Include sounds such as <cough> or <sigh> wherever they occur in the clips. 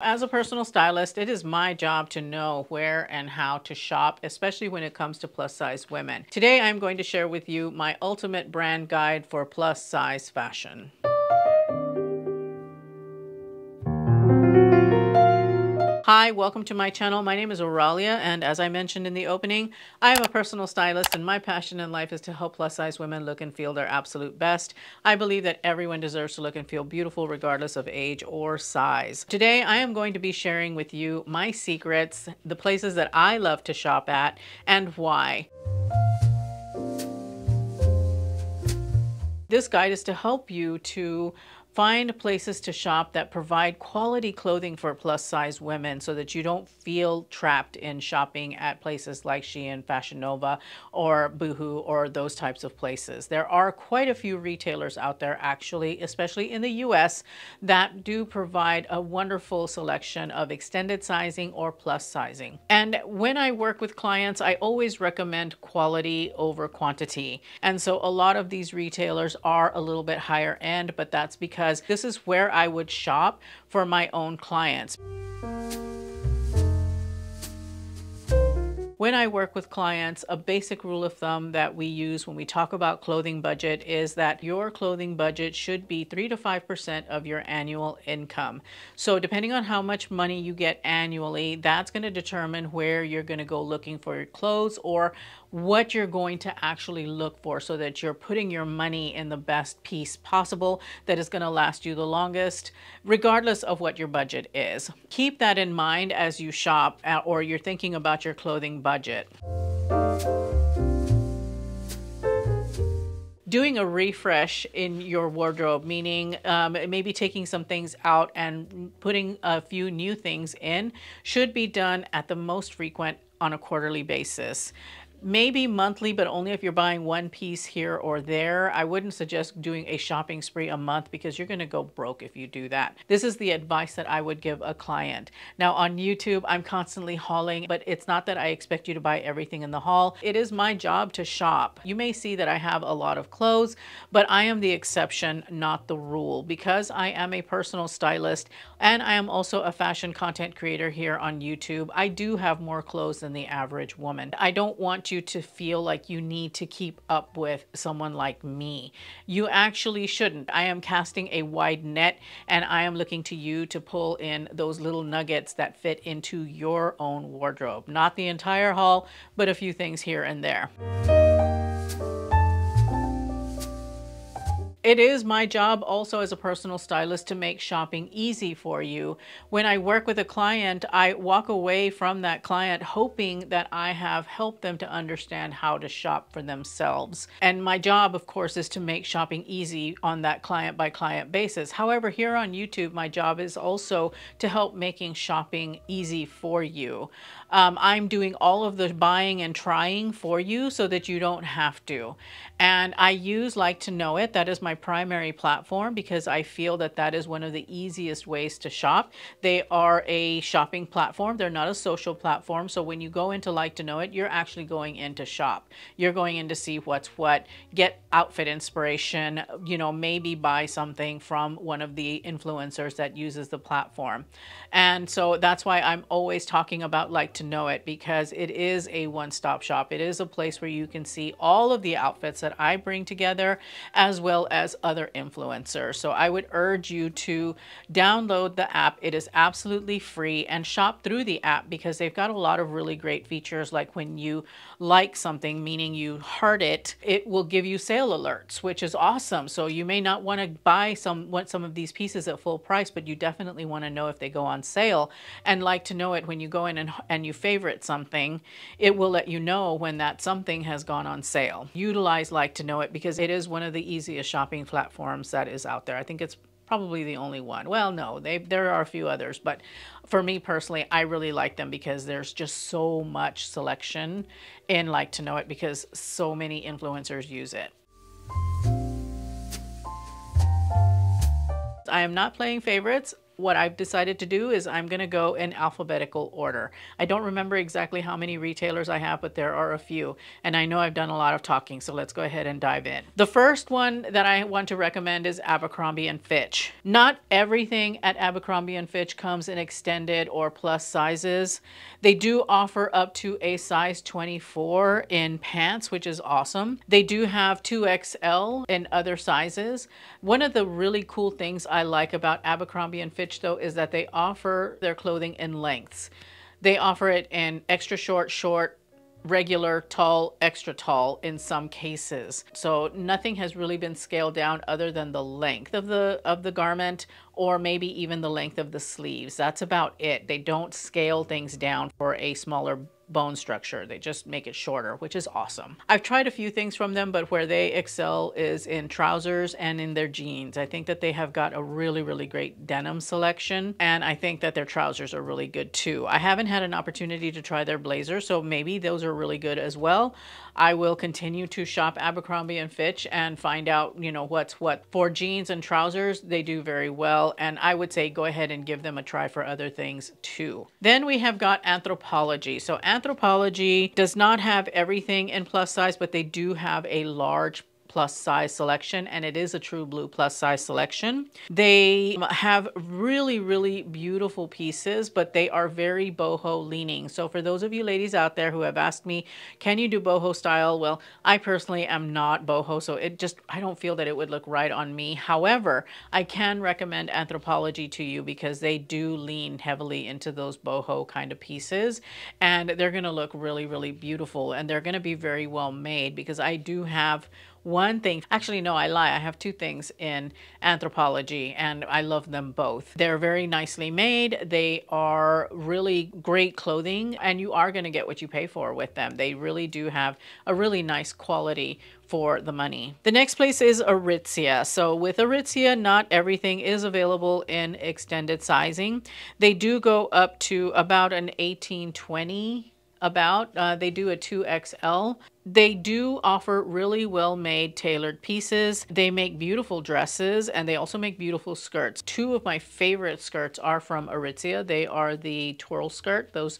As a personal stylist, it is my job to know where and how to shop, especially when it comes to plus size women. Today, I'm going to share with you my ultimate brand guide for plus size fashion. Hi, welcome to my channel. My name is Oralia, and as I mentioned in the opening, I am a personal stylist, and my passion in life is to help plus size women look and feel their absolute best. I believe that everyone deserves to look and feel beautiful regardless of age or size. Today, I am going to be sharing with you my secrets, the places that I love to shop at, and why. This guide is to help you to Find places to shop that provide quality clothing for plus size women so that you don't feel trapped in shopping at places like Shein, Fashion Nova, or Boohoo, or those types of places. There are quite a few retailers out there, actually, especially in the US, that do provide a wonderful selection of extended sizing or plus sizing. And when I work with clients, I always recommend quality over quantity. And so a lot of these retailers are a little bit higher end, but that's because because this is where I would shop for my own clients. When I work with clients, a basic rule of thumb that we use when we talk about clothing budget is that your clothing budget should be 3 to 5% of your annual income. So depending on how much money you get annually, that's going to determine where you're going to go looking for your clothes or what you're going to actually look for so that you're putting your money in the best piece possible that is going to last you the longest, regardless of what your budget is. Keep that in mind as you shop uh, or you're thinking about your clothing budget. doing a refresh in your wardrobe, meaning um, maybe taking some things out and putting a few new things in, should be done at the most frequent on a quarterly basis maybe monthly, but only if you're buying one piece here or there. I wouldn't suggest doing a shopping spree a month because you're going to go broke if you do that. This is the advice that I would give a client. Now on YouTube, I'm constantly hauling, but it's not that I expect you to buy everything in the haul. It is my job to shop. You may see that I have a lot of clothes, but I am the exception, not the rule. Because I am a personal stylist and I am also a fashion content creator here on YouTube, I do have more clothes than the average woman. I don't want you to feel like you need to keep up with someone like me. You actually shouldn't. I am casting a wide net and I am looking to you to pull in those little nuggets that fit into your own wardrobe. Not the entire haul, but a few things here and there. It is my job also as a personal stylist to make shopping easy for you. When I work with a client, I walk away from that client hoping that I have helped them to understand how to shop for themselves. And my job, of course, is to make shopping easy on that client by client basis. However, here on YouTube, my job is also to help making shopping easy for you. Um, I'm doing all of the buying and trying for you so that you don't have to. And I use Like to Know It. That is my primary platform because I feel that that is one of the easiest ways to shop. They are a shopping platform. They're not a social platform. So when you go into Like to Know It, you're actually going in to shop. You're going in to see what's what, get outfit inspiration, you know, maybe buy something from one of the influencers that uses the platform. And so that's why I'm always talking about Like to Know It because it is a one-stop shop. It is a place where you can see all of the outfits that I bring together as well as other influencers. So I would urge you to download the app. It is absolutely free and shop through the app because they've got a lot of really great features like when you like something, meaning you heart it, it will give you sale alerts, which is awesome. So you may not want to buy some want some of these pieces at full price, but you definitely want to know if they go on sale and like to know it when you go in and, and you favorite something, it will let you know when that something has gone on sale. Utilize like to know it because it is one of the easiest shopping platforms that is out there. I think it's probably the only one. Well, no, they there are a few others, but for me personally, I really like them because there's just so much selection in Like to Know It because so many influencers use it. I am not playing favorites. What I've decided to do is I'm going to go in alphabetical order. I don't remember exactly how many retailers I have, but there are a few. And I know I've done a lot of talking, so let's go ahead and dive in. The first one that I want to recommend is Abercrombie & Fitch. Not everything at Abercrombie & Fitch comes in extended or plus sizes. They do offer up to a size 24 in pants, which is awesome. They do have 2XL in other sizes. One of the really cool things I like about Abercrombie & Fitch though is that they offer their clothing in lengths. They offer it in extra short, short, regular, tall, extra tall in some cases. So nothing has really been scaled down other than the length of the of the garment or maybe even the length of the sleeves. That's about it. They don't scale things down for a smaller bone structure. They just make it shorter, which is awesome. I've tried a few things from them, but where they excel is in trousers and in their jeans. I think that they have got a really, really great denim selection, and I think that their trousers are really good too. I haven't had an opportunity to try their blazer, so maybe those are really good as well. I will continue to shop Abercrombie and Fitch and find out, you know, what's what. For jeans and trousers, they do very well, and I would say go ahead and give them a try for other things too. Then we have got Anthropologie. So Anthropologie does not have everything in plus size, but they do have a large plus size selection and it is a true blue plus size selection. They have really, really beautiful pieces, but they are very boho leaning. So for those of you ladies out there who have asked me, can you do boho style? Well, I personally am not boho, so it just, I don't feel that it would look right on me. However, I can recommend Anthropologie to you because they do lean heavily into those boho kind of pieces and they're going to look really, really beautiful and they're going to be very well made because I do have one thing. Actually, no, I lie. I have two things in anthropologie and I love them both. They're very nicely made. They are really great clothing and you are going to get what you pay for with them. They really do have a really nice quality for the money. The next place is Aritzia. So with Aritzia, not everything is available in extended sizing. They do go up to about an 1820 about. Uh, they do a 2XL. They do offer really well made tailored pieces. They make beautiful dresses and they also make beautiful skirts. Two of my favorite skirts are from Aritzia. They are the twirl skirt, those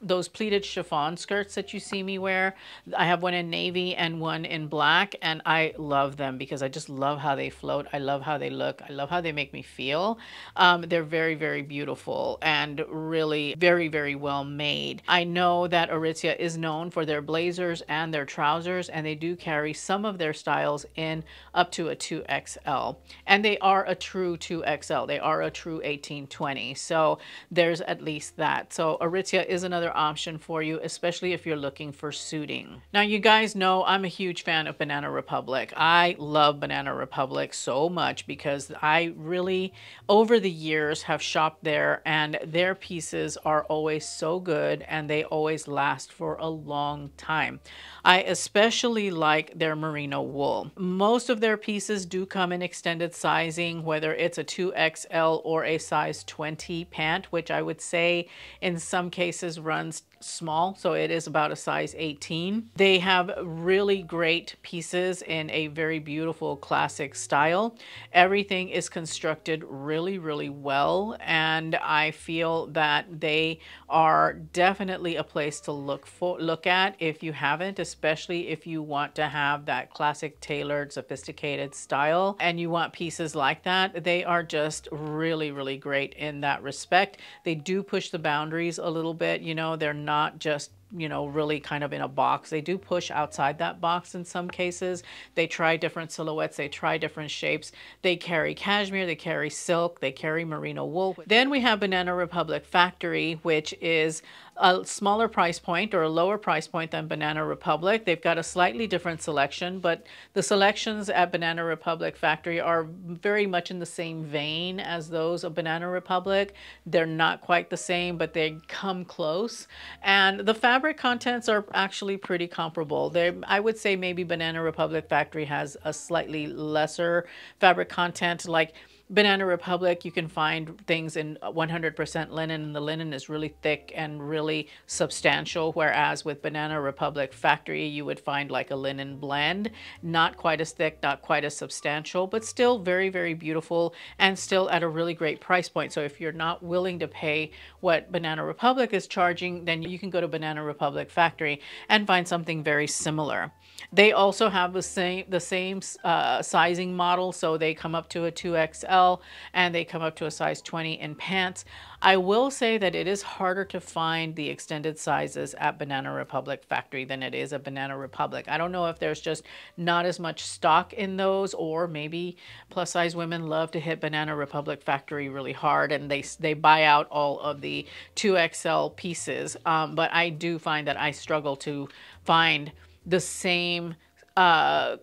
those pleated chiffon skirts that you see me wear. I have one in navy and one in black and I love them because I just love how they float. I love how they look. I love how they make me feel. Um, they're very, very beautiful and really very, very well made. I know that Aritzia is known for their blazers and their trousers and they do carry some of their styles in up to a 2XL. And they are a true 2XL. They are a true 1820. So there's at least that. So Aritzia is another option for you, especially if you're looking for suiting. Now you guys know I'm a huge fan of Banana Republic. I love Banana Republic so much because I really, over the years, have shopped there and their pieces are always so good and they always last for a long time. I especially like their merino wool. Most of their pieces do come in extended sizing, whether it's a 2XL or a size 20 pant, which I would say in some cases runs small, so it is about a size 18. They have really great pieces in a very beautiful classic style. Everything is constructed really, really well, and I feel that they are definitely a place to look for look at if you haven't, especially if you want to have that classic tailored, sophisticated style and you want pieces like that. They are just really, really great in that respect. They do push the boundaries a little bit, you know, they're not not just you know, really kind of in a box. They do push outside that box in some cases. They try different silhouettes, they try different shapes. They carry cashmere, they carry silk, they carry merino wool. Then we have Banana Republic Factory, which is a smaller price point or a lower price point than Banana Republic. They've got a slightly different selection, but the selections at Banana Republic Factory are very much in the same vein as those of Banana Republic. They're not quite the same, but they come close. And the fabric contents are actually pretty comparable. They, I would say maybe Banana Republic Factory has a slightly lesser fabric content. Like Banana Republic, you can find things in uh, 100% linen, and the linen is really thick and really substantial. Whereas with Banana Republic Factory, you would find like a linen blend, not quite as thick, not quite as substantial, but still very, very beautiful and still at a really great price point. So if you're not willing to pay what Banana Republic is charging, then you can go to Banana Republic Factory and find something very similar. They also have the same the same uh, sizing model, so they come up to a 2XL and they come up to a size 20 in pants. I will say that it is harder to find the extended sizes at Banana Republic factory than it is at Banana Republic. I don't know if there's just not as much stock in those or maybe plus size women love to hit Banana Republic factory really hard and they, they buy out all of the 2XL pieces. Um, but I do find that I struggle to find the same uh,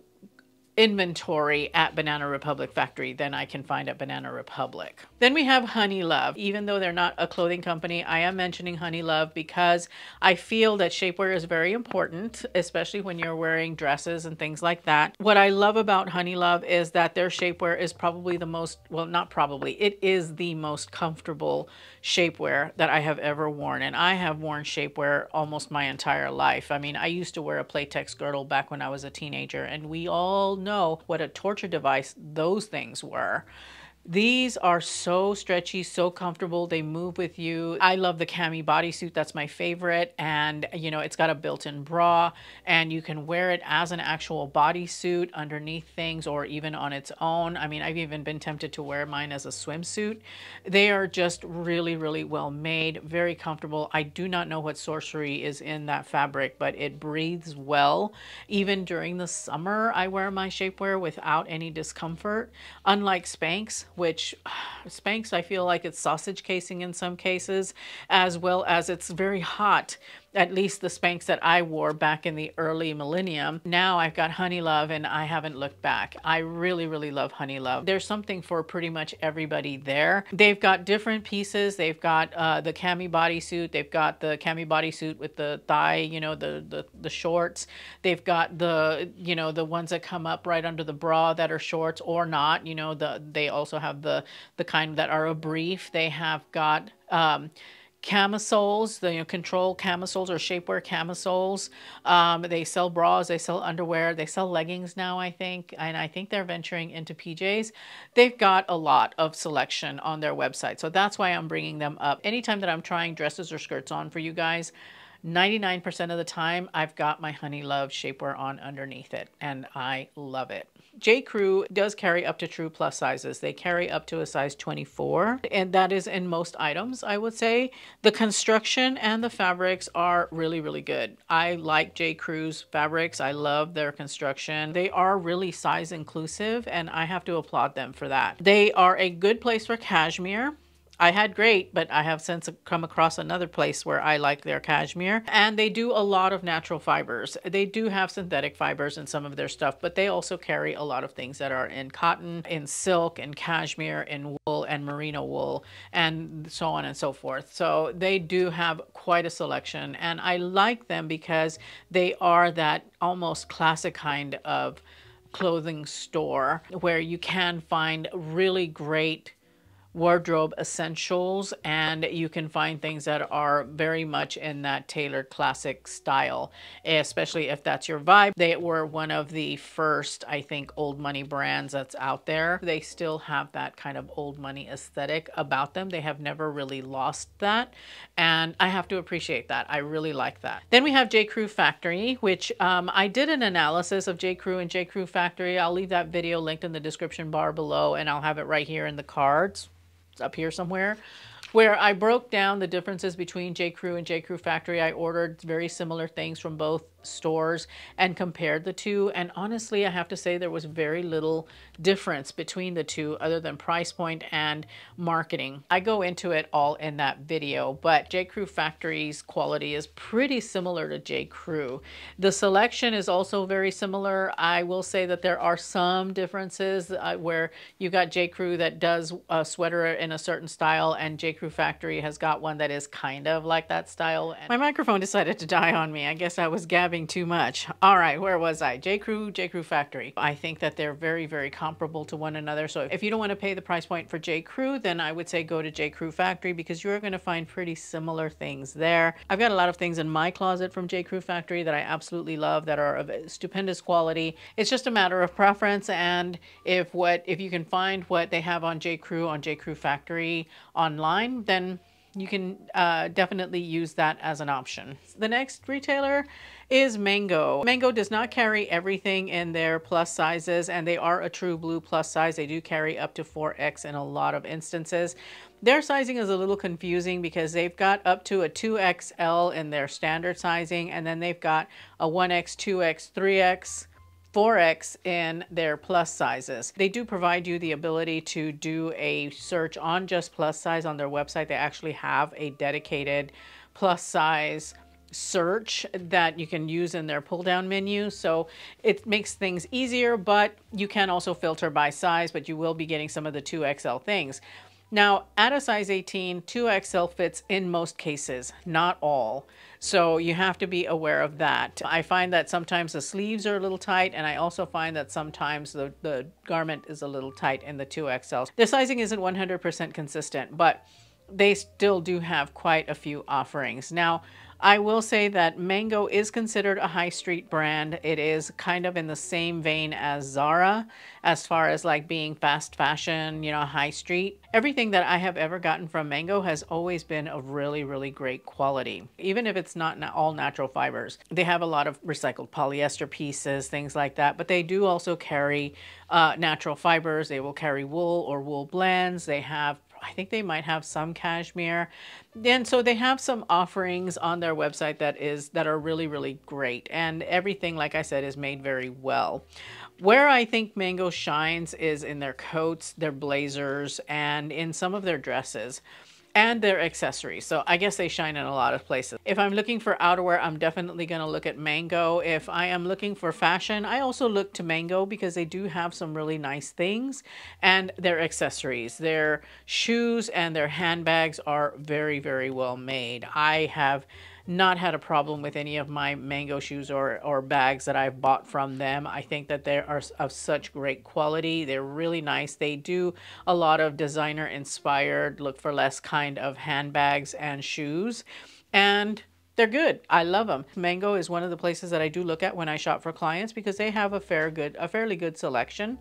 inventory at Banana Republic factory than I can find at Banana Republic. Then we have Honeylove. Even though they're not a clothing company, I am mentioning Honeylove because I feel that shapewear is very important, especially when you're wearing dresses and things like that. What I love about Honeylove is that their shapewear is probably the most, well, not probably, it is the most comfortable shapewear that I have ever worn. And I have worn shapewear almost my entire life. I mean, I used to wear a Playtex girdle back when I was a teenager, and we all know what a torture device those things were. These are so stretchy, so comfortable. They move with you. I love the cami bodysuit. That's my favorite. And, you know, it's got a built-in bra and you can wear it as an actual bodysuit underneath things or even on its own. I mean, I've even been tempted to wear mine as a swimsuit. They are just really, really well made, very comfortable. I do not know what sorcery is in that fabric, but it breathes well. Even during the summer, I wear my shapewear without any discomfort. Unlike Spanx, which <sighs> Spanx, I feel like it's sausage casing in some cases, as well as it's very hot at least the Spanx that I wore back in the early millennium. Now I've got Honeylove and I haven't looked back. I really, really love Honeylove. There's something for pretty much everybody there. They've got different pieces. They've got uh, the cami bodysuit. They've got the cami bodysuit with the thigh, you know, the, the, the shorts. They've got the, you know, the ones that come up right under the bra that are shorts or not. You know, the they also have the, the kind that are a brief. They have got... Um, camisoles, the you know, control camisoles or shapewear camisoles. Um, they sell bras, they sell underwear, they sell leggings now, I think, and I think they're venturing into PJs. They've got a lot of selection on their website, so that's why I'm bringing them up. Anytime that I'm trying dresses or skirts on for you guys, 99% of the time, I've got my Honeylove shapewear on underneath it, and I love it. J. Crew does carry up to true plus sizes. They carry up to a size 24, and that is in most items, I would say. The construction and the fabrics are really, really good. I like J. Crew's fabrics. I love their construction. They are really size inclusive, and I have to applaud them for that. They are a good place for cashmere. I had great, but I have since come across another place where I like their cashmere. And they do a lot of natural fibers. They do have synthetic fibers in some of their stuff, but they also carry a lot of things that are in cotton, in silk, in cashmere, in wool, and merino wool, and so on and so forth. So they do have quite a selection. And I like them because they are that almost classic kind of clothing store where you can find really great wardrobe essentials and you can find things that are very much in that tailored classic style especially if that's your vibe. They were one of the first i think old money brands that's out there. They still have that kind of old money aesthetic about them. They have never really lost that and i have to appreciate that. I really like that. Then we have j. Crew factory which um, i did an analysis of j. Crew and j. Crew factory. I'll leave that video linked in the description bar below and i'll have it right here in the cards up here somewhere where I broke down the differences between J. Crew and J. Crew Factory. I ordered very similar things from both stores and compared the two. And honestly, I have to say there was very little difference between the two other than price point and marketing. I go into it all in that video, but J. Crew Factory's quality is pretty similar to J. Crew. The selection is also very similar. I will say that there are some differences uh, where you got J. Crew that does a sweater in a certain style and J. Crew Factory has got one that is kind of like that style. And my microphone decided to die on me. I guess I was gabbing too much. All right, where was I? J. Crew, J. Crew Factory. I think that they're very, very comparable to one another. So if you don't want to pay the price point for J. Crew, then I would say go to J. Crew Factory because you're going to find pretty similar things there. I've got a lot of things in my closet from J. Crew Factory that I absolutely love that are of stupendous quality. It's just a matter of preference and if what if you can find what they have on J. Crew on J. Crew Factory online, then you can uh, definitely use that as an option. The next retailer is Mango. Mango does not carry everything in their plus sizes and they are a true blue plus size. They do carry up to 4X in a lot of instances. Their sizing is a little confusing because they've got up to a 2XL in their standard sizing and then they've got a 1X, 2X, 3X, 4X in their plus sizes. They do provide you the ability to do a search on just plus size on their website. They actually have a dedicated plus size search that you can use in their pull down menu. So it makes things easier, but you can also filter by size, but you will be getting some of the 2XL things. Now, at a size 18, 2XL fits in most cases, not all. So you have to be aware of that. I find that sometimes the sleeves are a little tight, and I also find that sometimes the, the garment is a little tight in the 2XL. The sizing isn't 100% consistent, but they still do have quite a few offerings. Now, I will say that Mango is considered a high street brand. It is kind of in the same vein as Zara as far as like being fast fashion, you know, high street. Everything that I have ever gotten from Mango has always been of really, really great quality, even if it's not all natural fibers. They have a lot of recycled polyester pieces, things like that, but they do also carry uh, natural fibers. They will carry wool or wool blends. They have I think they might have some cashmere. And so they have some offerings on their website that is that are really, really great. And everything, like I said, is made very well. Where I think Mango shines is in their coats, their blazers, and in some of their dresses and their accessories. So I guess they shine in a lot of places. If I'm looking for outerwear, I'm definitely going to look at Mango. If I am looking for fashion, I also look to Mango because they do have some really nice things and their accessories. Their shoes and their handbags are very, very well made. I have not had a problem with any of my mango shoes or, or bags that I've bought from them. I think that they are of such great quality. They're really nice. They do a lot of designer inspired, look for less kind of handbags and shoes. And they're good. I love them. Mango is one of the places that I do look at when I shop for clients because they have a fair good, a fairly good selection,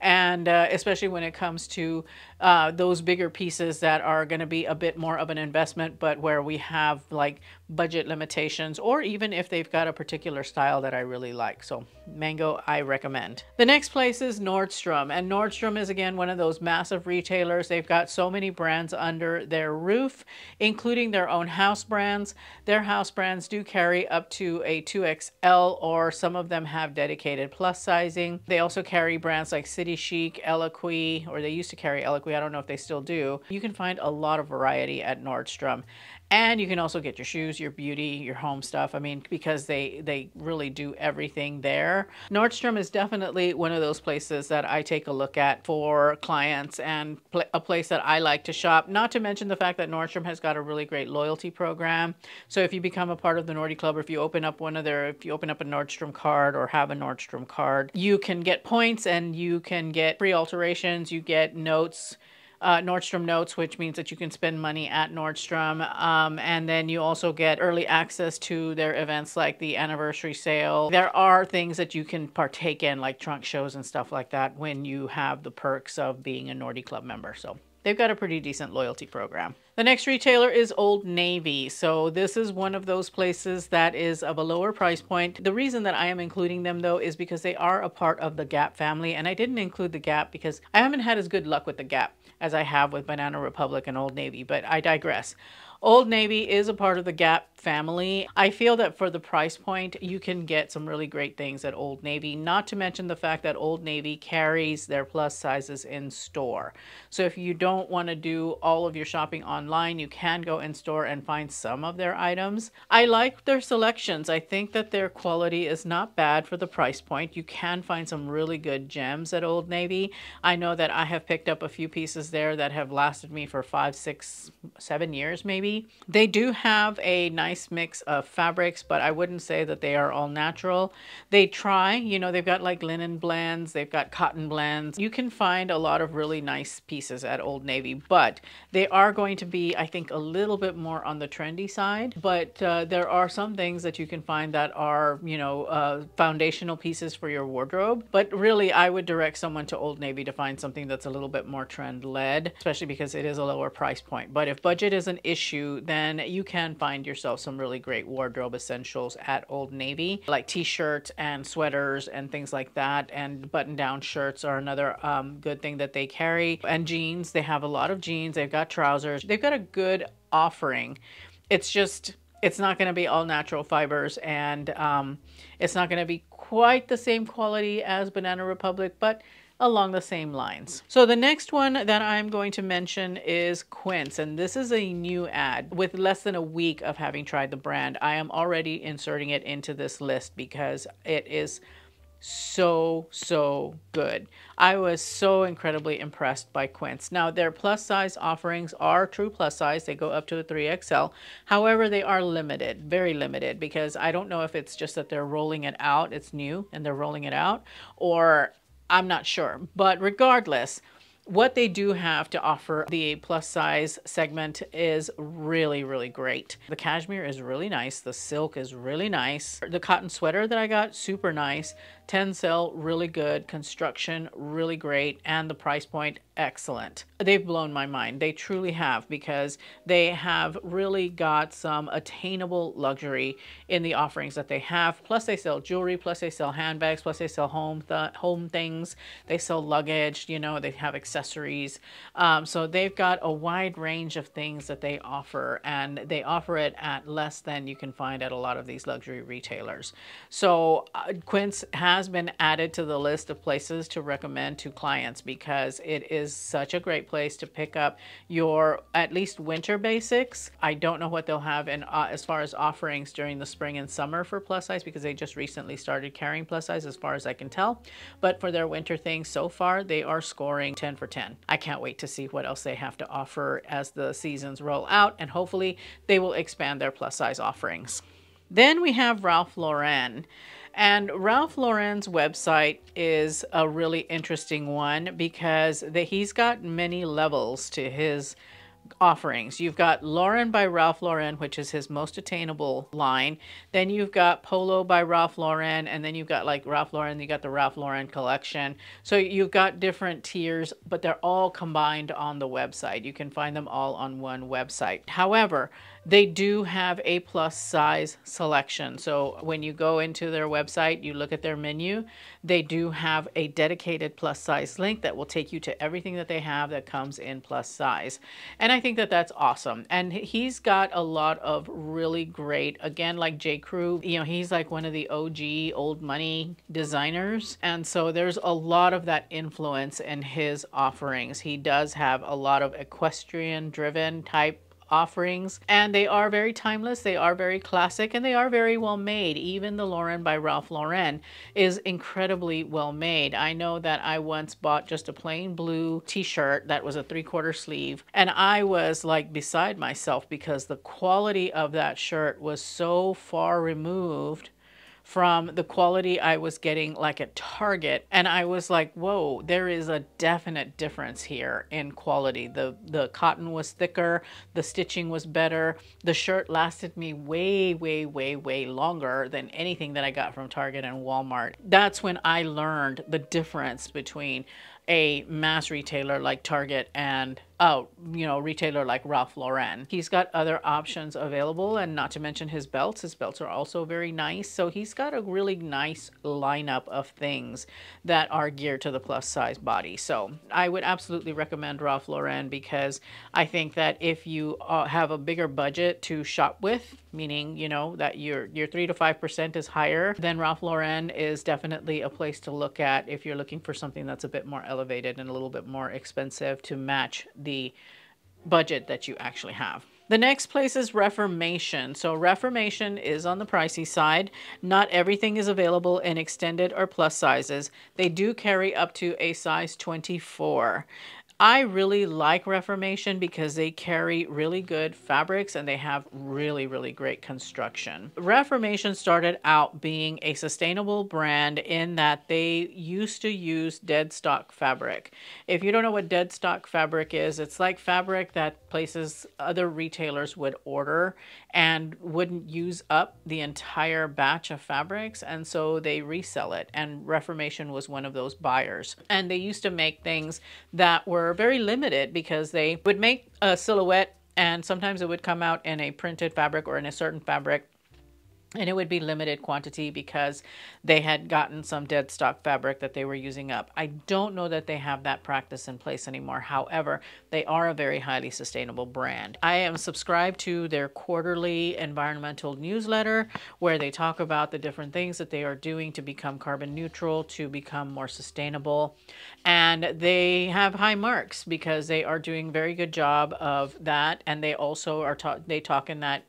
and uh, especially when it comes to uh, those bigger pieces that are going to be a bit more of an investment, but where we have like budget limitations, or even if they've got a particular style that I really like. So Mango, I recommend. The next place is Nordstrom, and Nordstrom is again one of those massive retailers. They've got so many brands under their roof, including their own house brands. Their house brands do carry up to a 2XL, or some of them have dedicated plus sizing. They also carry brands like City Chic, Eloquii, or they used to carry Eloquii. I don't know if they still do. You can find a lot of variety at Nordstrom. And you can also get your shoes, your beauty, your home stuff. I mean, because they, they really do everything there. Nordstrom is definitely one of those places that I take a look at for clients and pl a place that I like to shop. Not to mention the fact that Nordstrom has got a really great loyalty program. So if you become a part of the Nordy Club or if you open up one of their, if you open up a Nordstrom card or have a Nordstrom card, you can get points and you can get free alterations, you get notes, uh, Nordstrom Notes, which means that you can spend money at Nordstrom. Um, and then you also get early access to their events like the anniversary sale. There are things that you can partake in, like trunk shows and stuff like that, when you have the perks of being a Nordy Club member. So they've got a pretty decent loyalty program. The next retailer is Old Navy. So this is one of those places that is of a lower price point. The reason that I am including them though is because they are a part of the Gap family and I didn't include the Gap because I haven't had as good luck with the Gap as I have with Banana Republic and Old Navy, but I digress. Old Navy is a part of the Gap family. I feel that for the price point, you can get some really great things at Old Navy, not to mention the fact that Old Navy carries their plus sizes in store. So if you don't want to do all of your shopping online, you can go in store and find some of their items. I like their selections. I think that their quality is not bad for the price point. You can find some really good gems at Old Navy. I know that I have picked up a few pieces there that have lasted me for five, six, seven years maybe. They do have a nice mix of fabrics, but I wouldn't say that they are all natural. They try, you know, they've got like linen blends, they've got cotton blends. You can find a lot of really nice pieces at Old Navy, but they are going to be, I think, a little bit more on the trendy side. But uh, there are some things that you can find that are, you know, uh, foundational pieces for your wardrobe. But really, I would direct someone to Old Navy to find something that's a little bit more trend led, especially because it is a lower price point. But if budget is an issue, then you can find yourself some really great wardrobe essentials at Old Navy, like t-shirts and sweaters and things like that. And button-down shirts are another um, good thing that they carry. And jeans, they have a lot of jeans. They've got trousers. They've got a good offering. It's just, it's not going to be all natural fibers and um, it's not going to be quite the same quality as Banana Republic, but along the same lines. So the next one that I'm going to mention is Quince, and this is a new ad. With less than a week of having tried the brand, I am already inserting it into this list because it is so, so good. I was so incredibly impressed by Quince. Now, their plus size offerings are true plus size. They go up to a 3XL. However, they are limited, very limited, because I don't know if it's just that they're rolling it out, it's new and they're rolling it out, or I'm not sure. But regardless, what they do have to offer the plus size segment is really, really great. The cashmere is really nice. The silk is really nice. The cotton sweater that I got, super nice. Tencel, really good. Construction, really great. And the price point, excellent. They've blown my mind. They truly have because they have really got some attainable luxury in the offerings that they have. Plus they sell jewelry, plus they sell handbags, plus they sell home, th home things. They sell luggage, you know, they have accessories. Um, so they've got a wide range of things that they offer and they offer it at less than you can find at a lot of these luxury retailers. So uh, Quince has has been added to the list of places to recommend to clients because it is such a great place to pick up your at least winter basics. I don't know what they'll have in uh, as far as offerings during the spring and summer for plus size because they just recently started carrying plus size as far as I can tell. But for their winter things so far, they are scoring 10 for 10. I can't wait to see what else they have to offer as the seasons roll out and hopefully they will expand their plus size offerings. Then we have Ralph Lauren. And Ralph Lauren's website is a really interesting one because the, he's got many levels to his offerings. You've got Lauren by Ralph Lauren, which is his most attainable line. Then you've got Polo by Ralph Lauren, and then you've got like Ralph Lauren, you got the Ralph Lauren collection. So you've got different tiers, but they're all combined on the website. You can find them all on one website. However, they do have a plus size selection. So when you go into their website, you look at their menu, they do have a dedicated plus size link that will take you to everything that they have that comes in plus size. And I think that that's awesome. And he's got a lot of really great, again, like J. Crew, you know, he's like one of the OG old money designers. And so there's a lot of that influence in his offerings. He does have a lot of equestrian driven type offerings and they are very timeless they are very classic and they are very well made. Even the Lauren by Ralph Lauren is incredibly well made. I know that I once bought just a plain blue t-shirt that was a three-quarter sleeve and I was like beside myself because the quality of that shirt was so far removed from the quality I was getting like at Target. And I was like, whoa, there is a definite difference here in quality. The, the cotton was thicker, the stitching was better, the shirt lasted me way, way, way, way longer than anything that I got from Target and Walmart. That's when I learned the difference between a mass retailer like Target and oh, you know, retailer like Ralph Lauren. He's got other options available and not to mention his belts. His belts are also very nice. So he's got a really nice lineup of things that are geared to the plus size body. So I would absolutely recommend Ralph Lauren because I think that if you uh, have a bigger budget to shop with, meaning, you know, that your your 3 to 5% is higher, then Ralph Lauren is definitely a place to look at if you're looking for something that's a bit more elevated and a little bit more expensive to match the the budget that you actually have. The next place is Reformation. So Reformation is on the pricey side. Not everything is available in extended or plus sizes. They do carry up to a size 24. I really like Reformation because they carry really good fabrics and they have really, really great construction. Reformation started out being a sustainable brand in that they used to use dead stock fabric. If you don't know what dead stock fabric is, it's like fabric that places other retailers would order and wouldn't use up the entire batch of fabrics and so they resell it and Reformation was one of those buyers. And they used to make things that were very limited because they would make a silhouette and sometimes it would come out in a printed fabric or in a certain fabric and it would be limited quantity because they had gotten some dead stock fabric that they were using up. I don't know that they have that practice in place anymore. However, they are a very highly sustainable brand. I am subscribed to their quarterly environmental newsletter where they talk about the different things that they are doing to become carbon neutral, to become more sustainable. And they have high marks because they are doing very good job of that. And they also are, ta they talk in that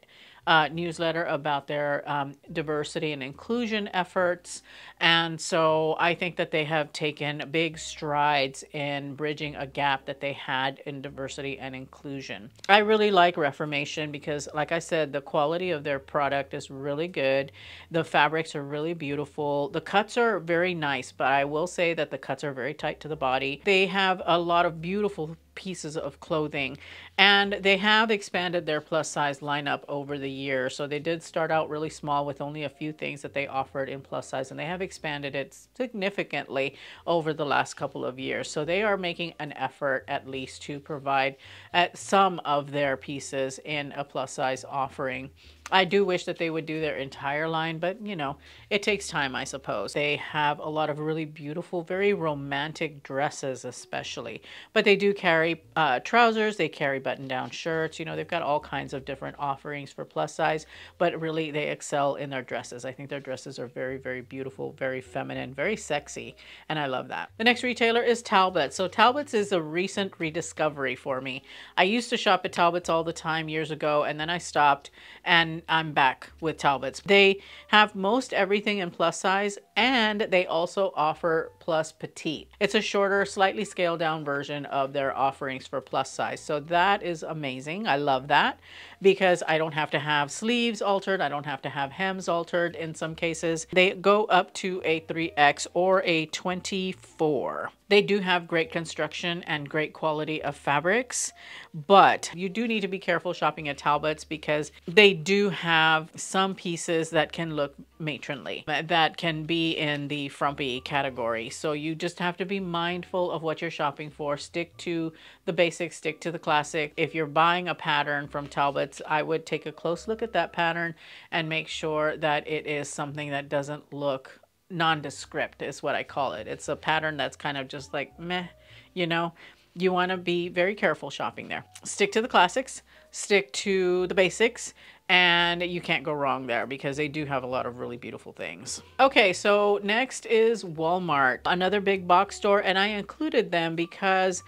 uh, newsletter about their um, diversity and inclusion efforts. And so I think that they have taken big strides in bridging a gap that they had in diversity and inclusion. I really like Reformation because, like I said, the quality of their product is really good. The fabrics are really beautiful. The cuts are very nice, but I will say that the cuts are very tight to the body. They have a lot of beautiful pieces of clothing. And they have expanded their plus size lineup over the years. So they did start out really small with only a few things that they offered in plus size, and they have expanded it significantly over the last couple of years. So they are making an effort at least to provide at some of their pieces in a plus size offering. I do wish that they would do their entire line, but you know, it takes time, I suppose. They have a lot of really beautiful, very romantic dresses, especially. But they do carry uh, trousers, they carry button down shirts. You know, they've got all kinds of different offerings for plus size, but really they excel in their dresses. I think their dresses are very, very beautiful, very feminine, very sexy, and I love that. The next retailer is Talbot. So Talbots is a recent rediscovery for me. I used to shop at Talbots all the time years ago, and then I stopped and I'm back with Talbots. They have most everything in plus size and they also offer plus petite. It's a shorter, slightly scaled down version of their offerings for plus size. So that is amazing. I love that because I don't have to have sleeves altered. I don't have to have hems altered in some cases. They go up to a 3X or a 24. They do have great construction and great quality of fabrics, but you do need to be careful shopping at Talbots because they do have some pieces that can look matronly, that can be in the frumpy category. So you just have to be mindful of what you're shopping for. Stick to the basics, stick to the classic. If you're buying a pattern from Talbots, I would take a close look at that pattern and make sure that it is something that doesn't look nondescript is what I call it. It's a pattern that's kind of just like meh, you know. You want to be very careful shopping there. Stick to the classics, stick to the basics, and you can't go wrong there because they do have a lot of really beautiful things. Okay, so next is Walmart, another big box store, and I included them because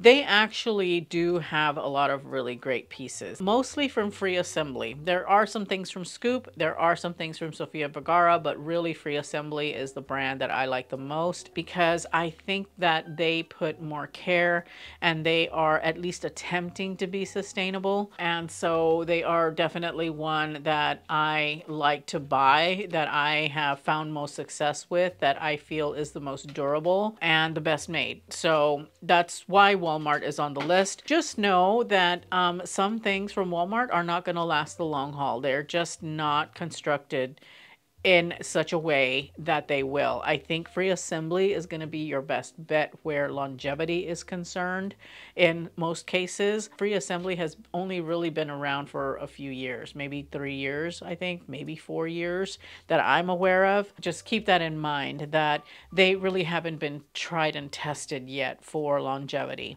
they actually do have a lot of really great pieces, mostly from Free Assembly. There are some things from Scoop, there are some things from Sofia Vergara, but really Free Assembly is the brand that I like the most because I think that they put more care and they are at least attempting to be sustainable. And so they are definitely one that I like to buy, that I have found most success with, that I feel is the most durable and the best made. So that's why Walmart is on the list. Just know that um, some things from Walmart are not going to last the long haul. They're just not constructed in such a way that they will. I think free assembly is going to be your best bet where longevity is concerned. In most cases, free assembly has only really been around for a few years, maybe three years, I think, maybe four years that I'm aware of. Just keep that in mind that they really haven't been tried and tested yet for longevity.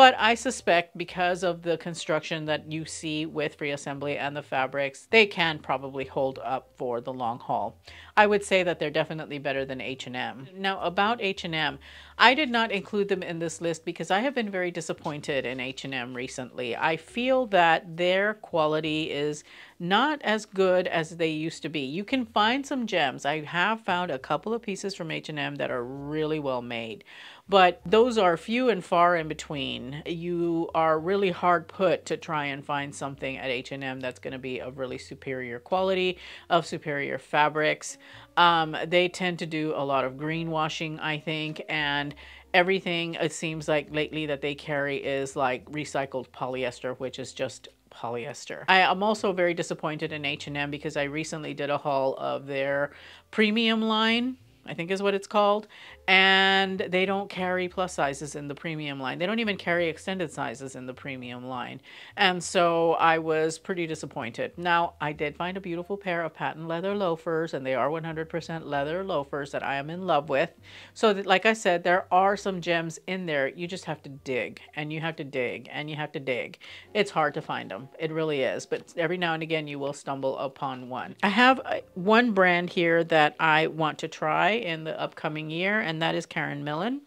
But I suspect because of the construction that you see with free assembly and the fabrics, they can probably hold up for the long haul. I would say that they're definitely better than H&M. Now about H&M, I did not include them in this list because I have been very disappointed in H&M recently. I feel that their quality is not as good as they used to be. You can find some gems. I have found a couple of pieces from H&M that are really well made, but those are few and far in between. You are really hard put to try and find something at H&M that's going to be of really superior quality, of superior fabrics. Um, they tend to do a lot of greenwashing, I think, and everything it seems like lately that they carry is like recycled polyester, which is just polyester. I am also very disappointed in H&M because I recently did a haul of their premium line I think is what it's called. And they don't carry plus sizes in the premium line. They don't even carry extended sizes in the premium line. And so I was pretty disappointed. Now, I did find a beautiful pair of patent leather loafers, and they are 100% leather loafers that I am in love with. So, that, like I said, there are some gems in there. You just have to dig, and you have to dig, and you have to dig. It's hard to find them. It really is. But every now and again, you will stumble upon one. I have uh, one brand here that I want to try in the upcoming year, and that is Karen Millen.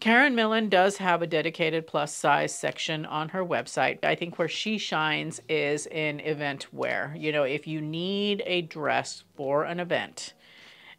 Karen Millen does have a dedicated plus size section on her website. I think where she shines is in event wear. You know, if you need a dress for an event,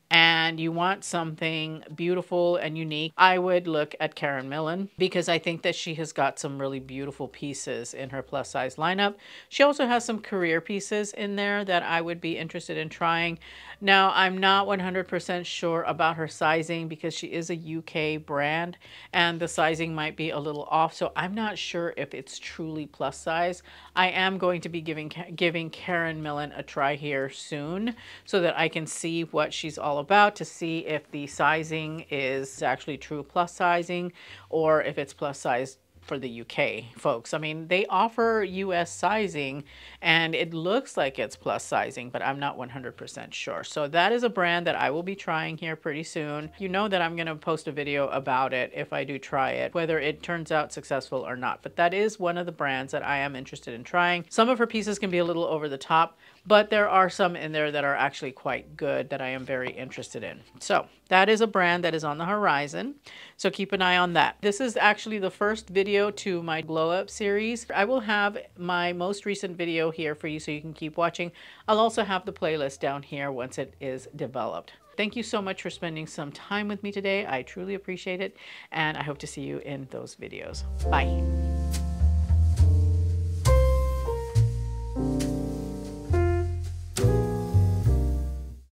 and you want something beautiful and unique, I would look at Karen Millen because I think that she has got some really beautiful pieces in her plus size lineup. She also has some career pieces in there that I would be interested in trying. Now, I'm not 100% sure about her sizing because she is a UK brand and the sizing might be a little off, so I'm not sure if it's truly plus size. I am going to be giving giving Karen Millen a try here soon so that I can see what she's all about to see if the sizing is actually true plus sizing or if it's plus size for the UK folks. I mean, they offer US sizing and it looks like it's plus sizing, but I'm not 100% sure. So that is a brand that I will be trying here pretty soon. You know that I'm going to post a video about it if I do try it, whether it turns out successful or not. But that is one of the brands that I am interested in trying. Some of her pieces can be a little over the top, but there are some in there that are actually quite good that I am very interested in. So that is a brand that is on the horizon. So keep an eye on that. This is actually the first video to my glow up series. I will have my most recent video here for you so you can keep watching. I'll also have the playlist down here once it is developed. Thank you so much for spending some time with me today. I truly appreciate it and I hope to see you in those videos. Bye.